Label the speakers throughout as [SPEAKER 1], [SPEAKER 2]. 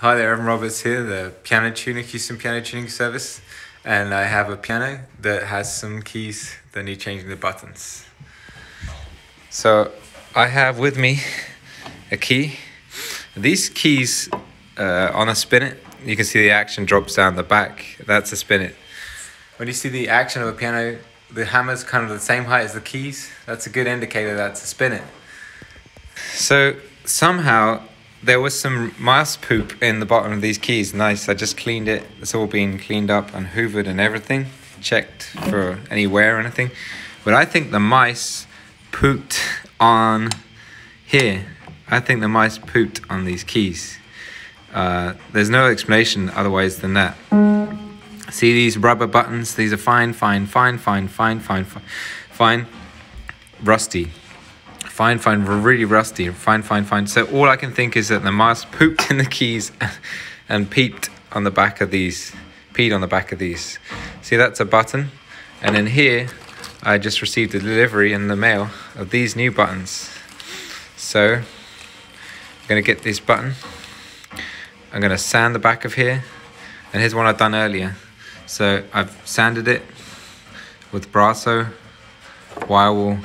[SPEAKER 1] Hi there, Evan Roberts here, the piano tuner, Houston Piano Tuning Service. And I have a piano that has some keys that need changing the buttons. So I have with me a key. These keys uh, on a spinet, you can see the action drops down the back. That's a spinet. When you see the action of a piano, the hammer's kind of the same height as the keys. That's a good indicator that's a spinet. So somehow there was some mouse poop in the bottom of these keys. Nice, I just cleaned it. It's all been cleaned up and hoovered and everything. Checked for any wear or anything. But I think the mice pooped on here. I think the mice pooped on these keys. Uh, there's no explanation otherwise than that. See these rubber buttons? These are fine, fine, fine, fine, fine, fine, fine, fine, rusty. Fine, fine, really rusty. Fine, fine, fine. So all I can think is that the mouse pooped in the keys and peeped on the back of these, peed on the back of these. See, that's a button. And then here, I just received a delivery in the mail of these new buttons. So, I'm gonna get this button. I'm gonna sand the back of here. And here's one I've done earlier. So I've sanded it with Brasso, wire wool,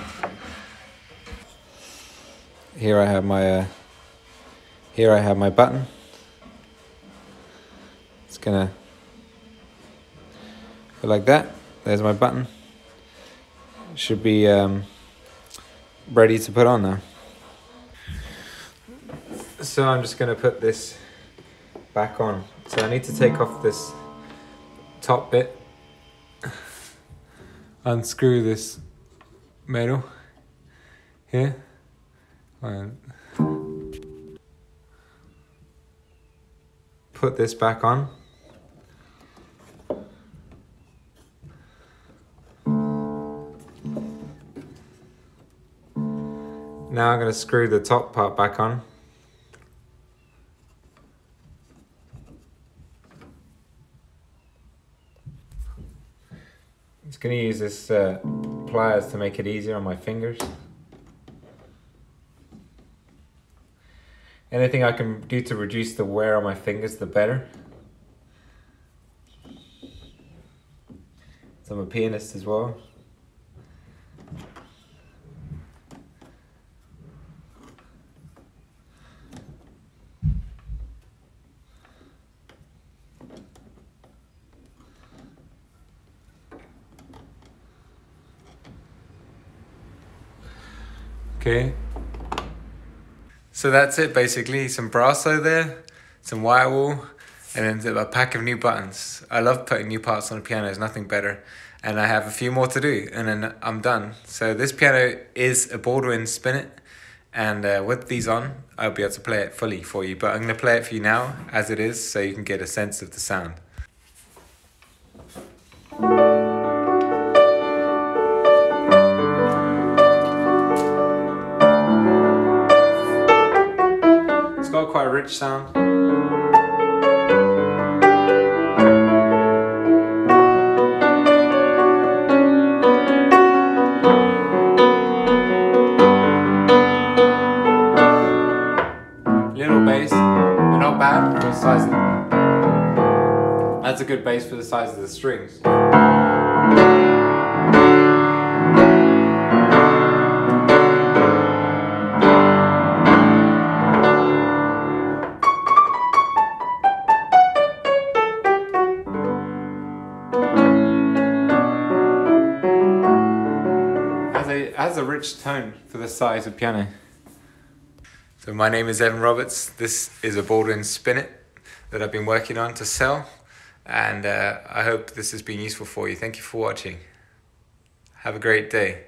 [SPEAKER 1] here I have my uh, here I have my button. It's gonna go like that. There's my button. Should be um, ready to put on now. So I'm just gonna put this back on. So I need to take off this top bit. Unscrew this metal here put this back on. Now I'm going to screw the top part back on. I'm just going to use this uh, pliers to make it easier on my fingers. Anything I can do to reduce the wear on my fingers, the better. So I'm a pianist as well. Okay, so that's it basically. Some Brasso there, some wire wool, and then a pack of new buttons. I love putting new parts on a piano, there's nothing better. And I have a few more to do, and then I'm done. So this piano is a Baldwin Spinet, and uh, with these on, I'll be able to play it fully for you. But I'm going to play it for you now, as it is, so you can get a sense of the sound. Quite a rich sound. Little bass, but not bad for the size of That's a good bass for the size of the strings. Has a rich tone for the size of piano. So my name is Evan Roberts. This is a Baldwin Spinet that I've been working on to sell. And uh, I hope this has been useful for you. Thank you for watching. Have a great day.